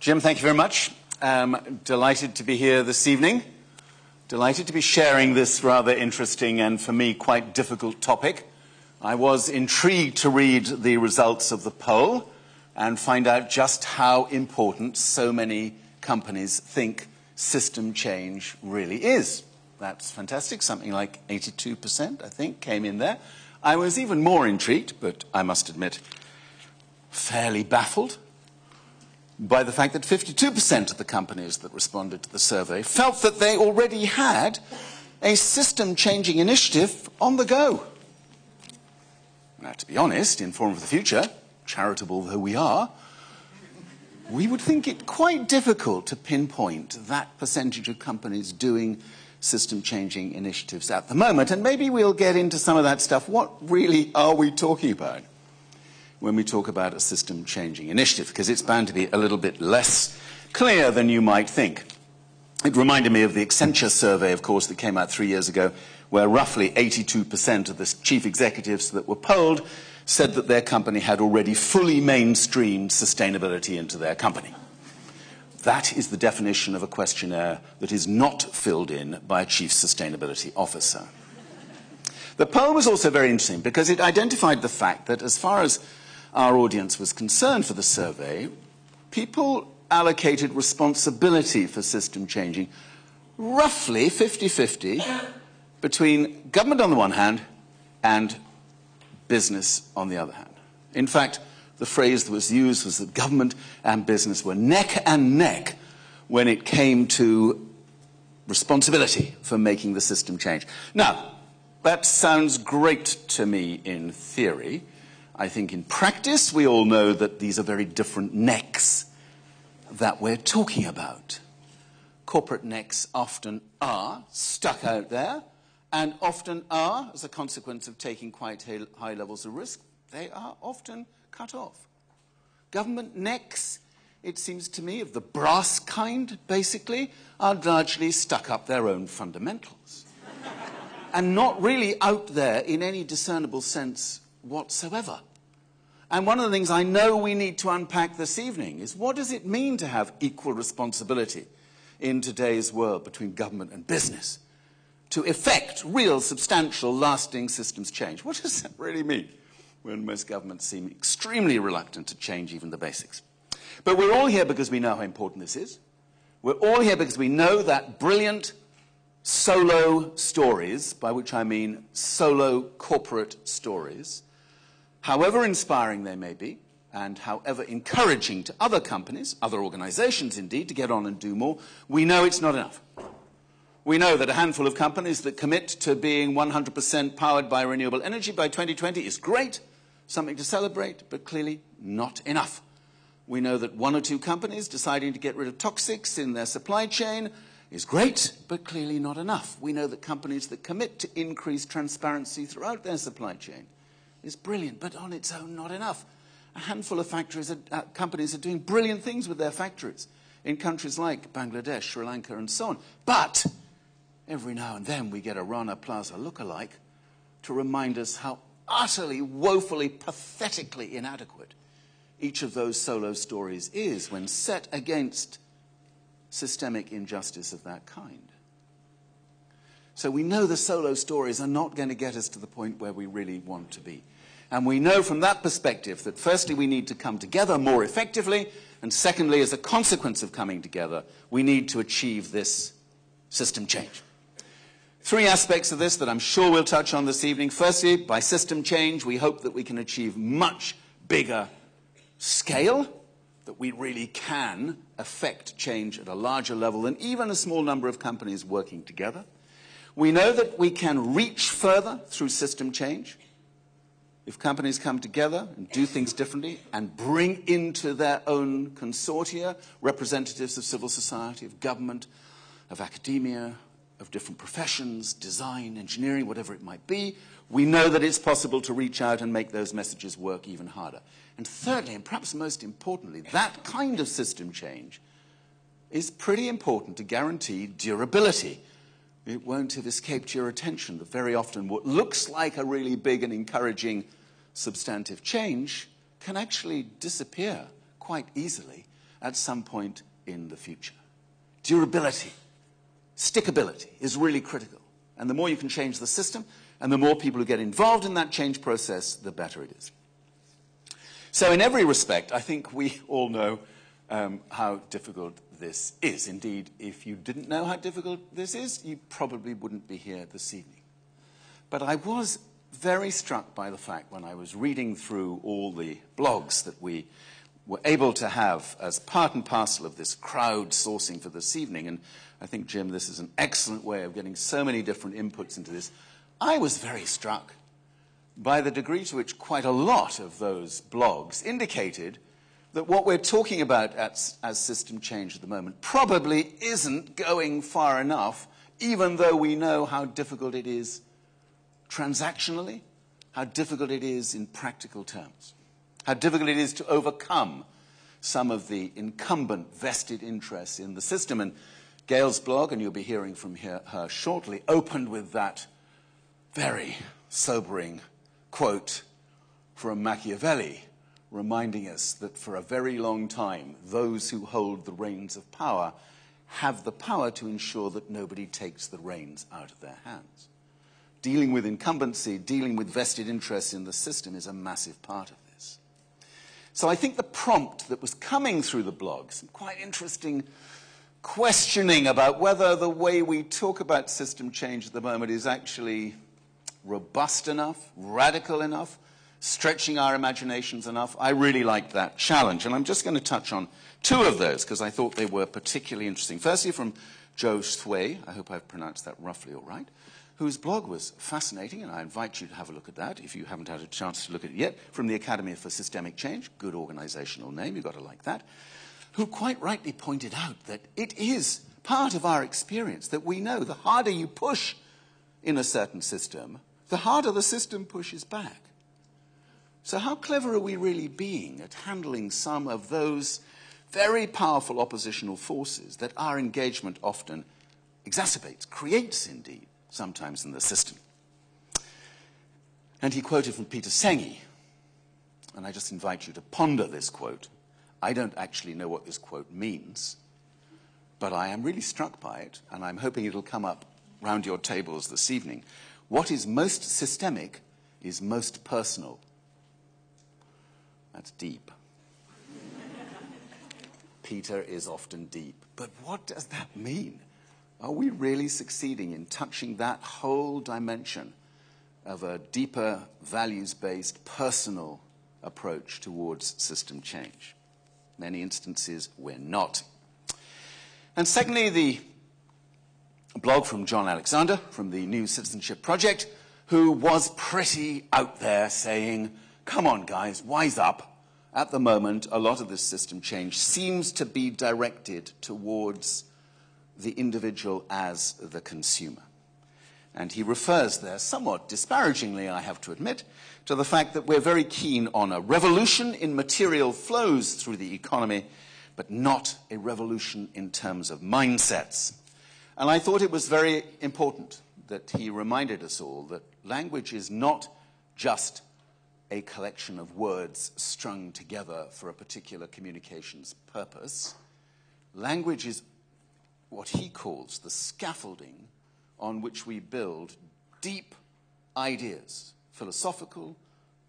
Jim, thank you very much. Um, delighted to be here this evening. Delighted to be sharing this rather interesting and, for me, quite difficult topic. I was intrigued to read the results of the poll and find out just how important so many companies think system change really is. That's fantastic. Something like 82%, I think, came in there. I was even more intrigued, but I must admit, fairly baffled by the fact that 52% of the companies that responded to the survey felt that they already had a system changing initiative on the go. Now, to be honest, in Forum for the Future, charitable though we are, we would think it quite difficult to pinpoint that percentage of companies doing system changing initiatives at the moment. And maybe we'll get into some of that stuff. What really are we talking about? When we talk about a system changing initiative, because it's bound to be a little bit less clear than you might think. It reminded me of the Accenture survey, of course, that came out three years ago, where roughly 82% of the chief executives that were polled said that their company had already fully mainstreamed sustainability into their company. That is the definition of a questionnaire that is not filled in by a chief sustainability officer. The poll was also very interesting because it identified the fact that as far as our audience was concerned for the survey, people allocated responsibility for system changing roughly 50 50 between government on the one hand and business on the other hand. In fact, the phrase that was used was that government and business were neck and neck when it came to responsibility for making the system change. Now, that sounds great to me in theory. I think in practice, we all know that these are very different necks that we're talking about. Corporate necks often are stuck out there, and often are, as a consequence of taking quite high levels of risk, they are often cut off. Government necks, it seems to me, of the brass kind, basically, are largely stuck up their own fundamentals. and not really out there in any discernible sense whatsoever. And one of the things I know we need to unpack this evening is what does it mean to have equal responsibility in today's world between government and business to effect real, substantial, lasting systems change? What does that really mean when most governments seem extremely reluctant to change even the basics? But we're all here because we know how important this is. We're all here because we know that brilliant solo stories, by which I mean solo corporate stories, however inspiring they may be, and however encouraging to other companies, other organizations indeed, to get on and do more, we know it's not enough. We know that a handful of companies that commit to being 100% powered by renewable energy by 2020 is great, something to celebrate, but clearly not enough. We know that one or two companies deciding to get rid of toxics in their supply chain is great, but clearly not enough. We know that companies that commit to increased transparency throughout their supply chain is brilliant, but on its own, not enough. A handful of factories uh, companies are doing brilliant things with their factories in countries like Bangladesh, Sri Lanka, and so on. But every now and then we get a Rana Plaza look-alike to remind us how utterly, woefully, pathetically inadequate each of those solo stories is when set against systemic injustice of that kind. So we know the solo stories are not going to get us to the point where we really want to be. And we know from that perspective that firstly, we need to come together more effectively, and secondly, as a consequence of coming together, we need to achieve this system change. Three aspects of this that I'm sure we'll touch on this evening. Firstly, by system change, we hope that we can achieve much bigger scale, that we really can affect change at a larger level than even a small number of companies working together. We know that we can reach further through system change if companies come together and do things differently and bring into their own consortia representatives of civil society, of government, of academia, of different professions, design, engineering, whatever it might be, we know that it's possible to reach out and make those messages work even harder. And thirdly, and perhaps most importantly, that kind of system change is pretty important to guarantee durability it won't have escaped your attention that very often what looks like a really big and encouraging substantive change can actually disappear quite easily at some point in the future. Durability, stickability is really critical. And the more you can change the system, and the more people who get involved in that change process, the better it is. So, in every respect, I think we all know um, how difficult this is. Indeed, if you didn't know how difficult this is, you probably wouldn't be here this evening. But I was very struck by the fact when I was reading through all the blogs that we were able to have as part and parcel of this crowd sourcing for this evening. And I think, Jim, this is an excellent way of getting so many different inputs into this. I was very struck by the degree to which quite a lot of those blogs indicated that what we're talking about as, as system change at the moment probably isn't going far enough, even though we know how difficult it is transactionally, how difficult it is in practical terms, how difficult it is to overcome some of the incumbent vested interests in the system. And Gail's blog, and you'll be hearing from her, shortly, opened with that very sobering quote from Machiavelli, reminding us that for a very long time, those who hold the reins of power have the power to ensure that nobody takes the reins out of their hands dealing with incumbency, dealing with vested interests in the system is a massive part of this. So I think the prompt that was coming through the blog, some quite interesting questioning about whether the way we talk about system change at the moment is actually robust enough, radical enough, stretching our imaginations enough. I really liked that challenge. And I'm just going to touch on two of those because I thought they were particularly interesting. Firstly, from Joe Hsueh, I hope I've pronounced that roughly all right, whose blog was fascinating, and I invite you to have a look at that if you haven't had a chance to look at it yet, from the Academy for Systemic Change, good organizational name, you've got to like that, who quite rightly pointed out that it is part of our experience that we know the harder you push in a certain system, the harder the system pushes back. So, how clever are we really being at handling some of those very powerful oppositional forces that our engagement often exacerbates, creates indeed? Sometimes in the system. And he quoted from Peter Senge, and I just invite you to ponder this quote. I don't actually know what this quote means, but I am really struck by it, and I'm hoping it'll come up round your tables this evening. What is most systemic is most personal. That's deep. Peter is often deep. But what does that mean? Are we really succeeding in touching that whole dimension of a deeper, values based, personal approach towards system change? In Many instances, we're not. And secondly, the blog from Jon Alexander from the New Citizenship Project, who was pretty out there saying, Come on, guys, wise up. At the moment, a lot of this system change seems to be directed towards the individual as the consumer. And he refers there, somewhat disparagingly, I have to admit, to the fact that we're very keen on a revolution in material flows through the economy, but not a revolution in terms of mindsets. And I thought it was very important that he reminded us all that language is not just a collection of words strung together for a particular communications purpose. Language is what he calls the scaffolding on which we build deep ideas, philosophical,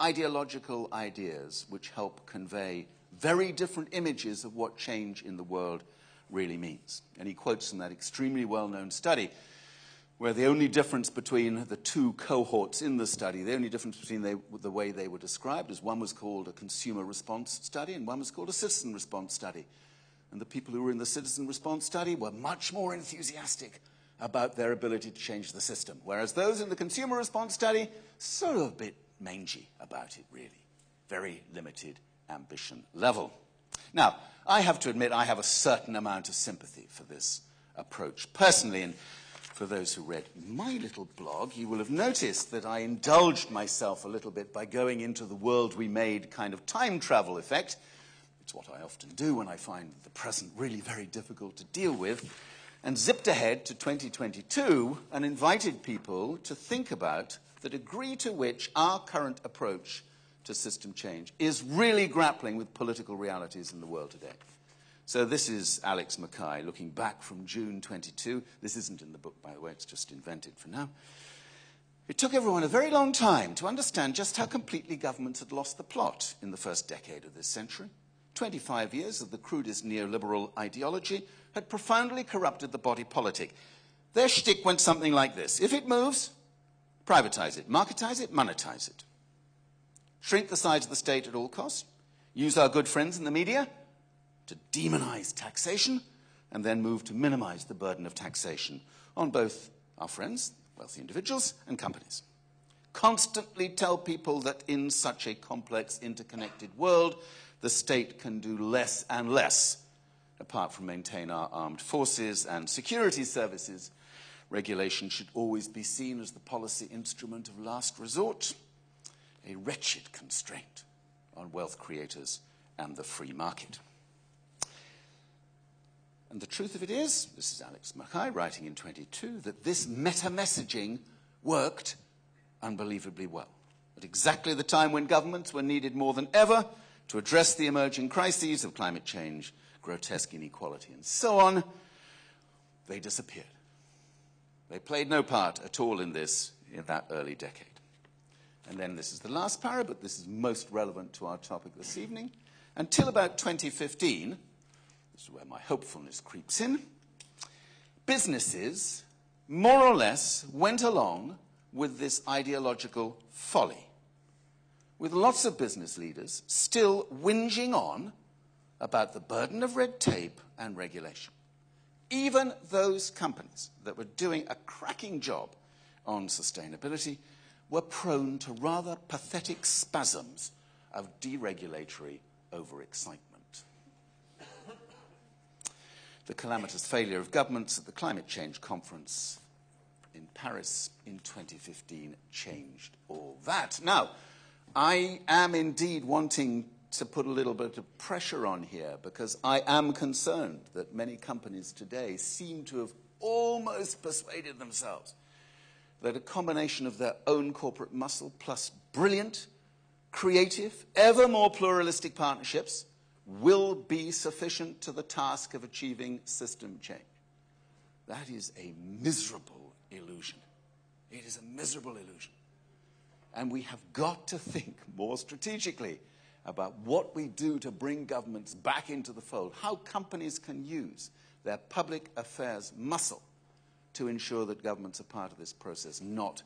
ideological ideas, which help convey very different images of what change in the world really means. And he quotes from that extremely well known study where the only difference between the two cohorts in the study, the only difference between they, the way they were described is one was called a consumer response study and one was called a citizen response study. And the people who were in the citizen response study were much more enthusiastic about their ability to change the system, whereas those in the consumer response study, sort of a bit mangy about it, really. Very limited ambition level. Now, I have to admit, I have a certain amount of sympathy for this approach personally, and for those who read my little blog, you will have noticed that I indulged myself a little bit by going into the world we made kind of time travel effect it's what I often do when I find the present really very difficult to deal with. And zipped ahead to 2022 and invited people to think about the degree to which our current approach to system change is really grappling with political realities in the world today. So this is Alex McKay looking back from June 22. This isn't in the book, by the way, it's just invented for now. It took everyone a very long time to understand just how completely governments had lost the plot in the first decade of this century. 25 years of the crudest neoliberal ideology had profoundly corrupted the body politic. Their shtick went something like this If it moves, privatize it, marketize it, monetize it. Shrink the size of the state at all costs, use our good friends in the media to demonize taxation, and then move to minimize the burden of taxation on both our friends, wealthy individuals, and companies. Constantly tell people that in such a complex, interconnected world, the state can do less and less apart from maintain our armed forces and security services. Regulation should always be seen as the policy instrument of last resort, a wretched constraint on wealth creators and the free market. And the truth of it is, this is Alex McKay writing in 22, that this meta messaging worked unbelievably well. At exactly the time when governments were needed more than ever to address the emerging crises of climate change, grotesque inequality, and so on, they disappeared. They played no part at all in this in that early decade. And then this is the last para, but this is most relevant to our topic this evening. Until about 2015, this is where my hopefulness creeps in. Businesses, more or less, went along with this ideological folly, with lots of business leaders still whinging on about the burden of red tape and regulation. Even those companies that were doing a cracking job on sustainability were prone to rather pathetic spasms of deregulatory overexcitement the calamitous failure of governments at the climate change conference in Paris in 2015 changed all that. Now, I am indeed wanting to put a little bit of pressure on here because I am concerned that many companies today seem to have almost persuaded themselves that a combination of their own corporate muscle plus brilliant, creative, ever more pluralistic partnerships will be sufficient to the task of achieving system change. That is a miserable illusion. It is a miserable illusion. And we have got to think more strategically about what we do to bring governments back into the fold, how companies can use their public affairs muscle to ensure that governments are part of this process, not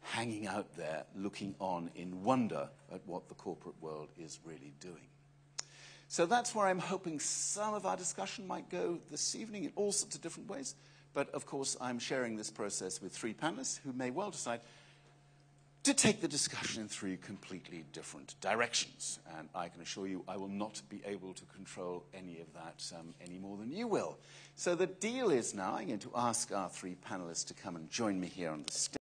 hanging out there looking on in wonder at what the corporate world is really doing. So that's where I'm hoping some of our discussion might go this evening in all sorts of different ways. But of course, I'm sharing this process with three panelists who may well decide to take the discussion in three completely different directions. And I can assure you I will not be able to control any of that um, any more than you will. So the deal is now I'm going to ask our three panelists to come and join me here on the stage.